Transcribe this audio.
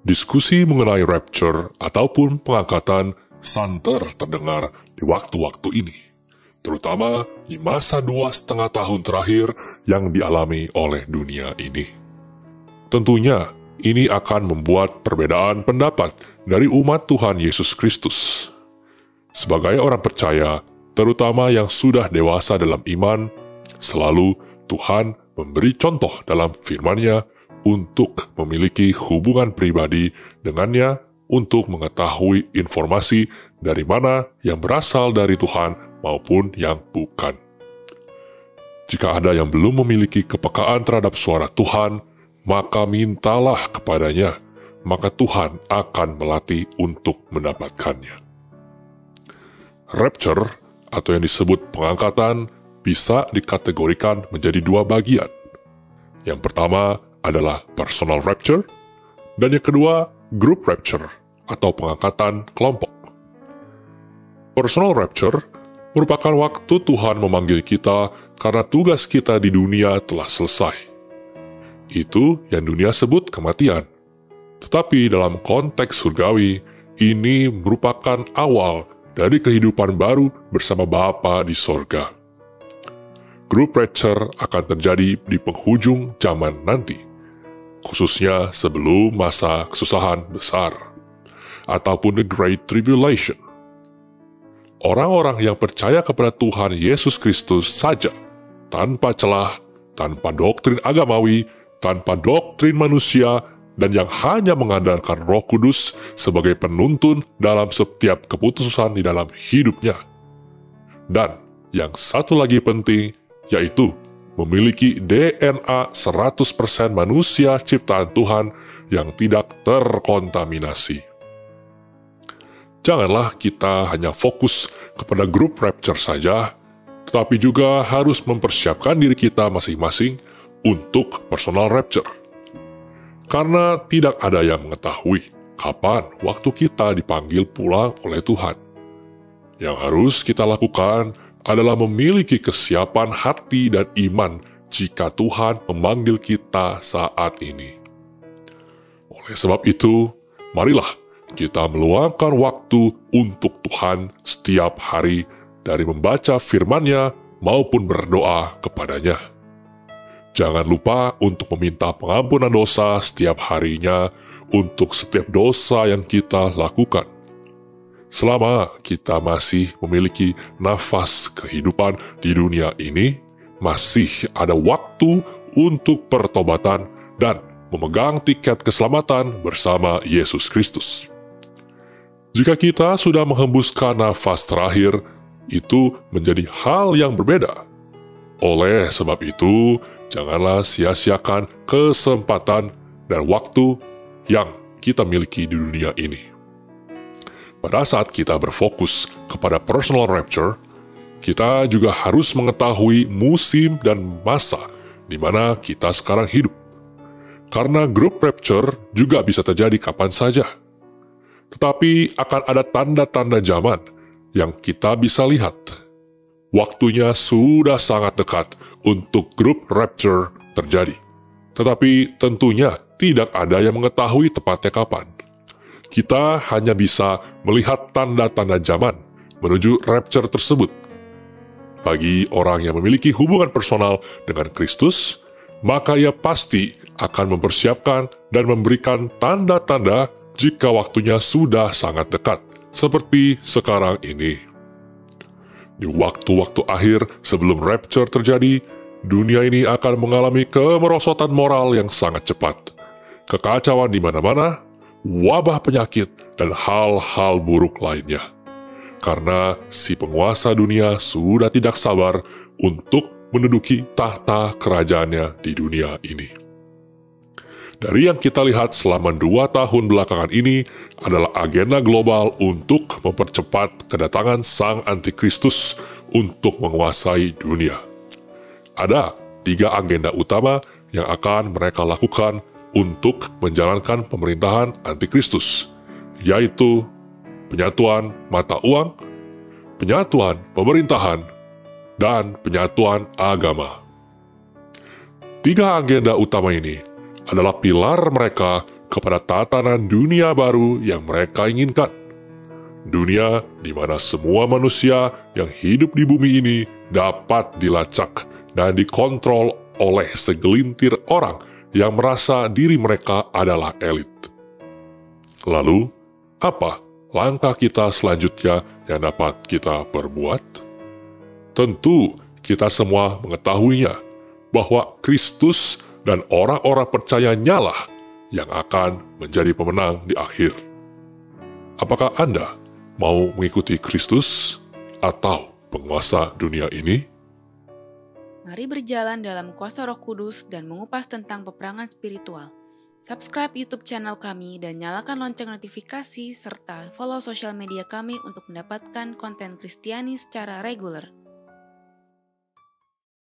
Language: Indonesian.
diskusi mengenai rapture ataupun pengangkatan santer terdengar di waktu-waktu ini, terutama di masa dua setengah tahun terakhir yang dialami oleh dunia ini. Tentunya, ini akan membuat perbedaan pendapat dari umat Tuhan Yesus Kristus. Sebagai orang percaya, terutama yang sudah dewasa dalam iman, selalu Tuhan memberi contoh dalam firman-Nya untuk memiliki hubungan pribadi dengannya untuk mengetahui informasi dari mana yang berasal dari Tuhan maupun yang bukan. Jika ada yang belum memiliki kepekaan terhadap suara Tuhan, maka mintalah kepadanya, maka Tuhan akan melatih untuk mendapatkannya. Rapture, atau yang disebut pengangkatan, bisa dikategorikan menjadi dua bagian. Yang pertama adalah personal rapture, dan yang kedua, group rapture atau pengangkatan kelompok. Personal rapture merupakan waktu Tuhan memanggil kita karena tugas kita di dunia telah selesai. Itu yang dunia sebut kematian. Tetapi dalam konteks surgawi, ini merupakan awal dari kehidupan baru bersama Bapa di sorga. Group rapture akan terjadi di penghujung zaman nanti, khususnya sebelum masa kesusahan besar ataupun the Great Tribulation. Orang-orang yang percaya kepada Tuhan Yesus Kristus saja, tanpa celah, tanpa doktrin agamawi, tanpa doktrin manusia, dan yang hanya mengandalkan roh kudus sebagai penuntun dalam setiap keputusan di dalam hidupnya. Dan yang satu lagi penting, yaitu memiliki DNA 100% manusia ciptaan Tuhan yang tidak terkontaminasi. Janganlah kita hanya fokus kepada grup rapture saja, tetapi juga harus mempersiapkan diri kita masing-masing untuk personal rapture. Karena tidak ada yang mengetahui kapan waktu kita dipanggil pulang oleh Tuhan. Yang harus kita lakukan adalah memiliki kesiapan hati dan iman jika Tuhan memanggil kita saat ini. Oleh sebab itu, marilah kita meluangkan waktu untuk Tuhan setiap hari dari membaca firman-Nya maupun berdoa kepadanya. Jangan lupa untuk meminta pengampunan dosa setiap harinya untuk setiap dosa yang kita lakukan. Selama kita masih memiliki nafas kehidupan di dunia ini, masih ada waktu untuk pertobatan dan memegang tiket keselamatan bersama Yesus Kristus. Jika kita sudah menghembuskan nafas terakhir, itu menjadi hal yang berbeda. Oleh sebab itu, janganlah sia-siakan kesempatan dan waktu yang kita miliki di dunia ini. Pada saat kita berfokus kepada personal rapture, kita juga harus mengetahui musim dan masa di mana kita sekarang hidup. Karena group rapture juga bisa terjadi kapan saja tetapi akan ada tanda-tanda zaman yang kita bisa lihat. Waktunya sudah sangat dekat untuk grup rapture terjadi. Tetapi tentunya tidak ada yang mengetahui tepatnya kapan. Kita hanya bisa melihat tanda-tanda zaman menuju rapture tersebut. Bagi orang yang memiliki hubungan personal dengan Kristus, maka ia pasti akan mempersiapkan dan memberikan tanda-tanda jika waktunya sudah sangat dekat, seperti sekarang ini. Di waktu-waktu akhir sebelum rapture terjadi, dunia ini akan mengalami kemerosotan moral yang sangat cepat, kekacauan di mana-mana, wabah penyakit, dan hal-hal buruk lainnya. Karena si penguasa dunia sudah tidak sabar untuk menduduki tahta kerajaannya di dunia ini. Dari yang kita lihat selama dua tahun belakangan ini adalah agenda global untuk mempercepat kedatangan Sang Antikristus untuk menguasai dunia. Ada tiga agenda utama yang akan mereka lakukan untuk menjalankan pemerintahan Antikristus, yaitu penyatuan mata uang, penyatuan pemerintahan, dan penyatuan agama. Tiga agenda utama ini adalah pilar mereka kepada tatanan dunia baru yang mereka inginkan. Dunia di mana semua manusia yang hidup di bumi ini dapat dilacak dan dikontrol oleh segelintir orang yang merasa diri mereka adalah elit. Lalu, apa langkah kita selanjutnya yang dapat kita perbuat? Tentu kita semua mengetahuinya bahwa Kristus dan orang-orang percaya nyala yang akan menjadi pemenang di akhir. Apakah Anda mau mengikuti Kristus atau penguasa dunia ini? Mari berjalan dalam kuasa Roh Kudus dan mengupas tentang peperangan spiritual. Subscribe YouTube channel kami dan nyalakan lonceng notifikasi serta follow sosial media kami untuk mendapatkan konten Kristiani secara reguler.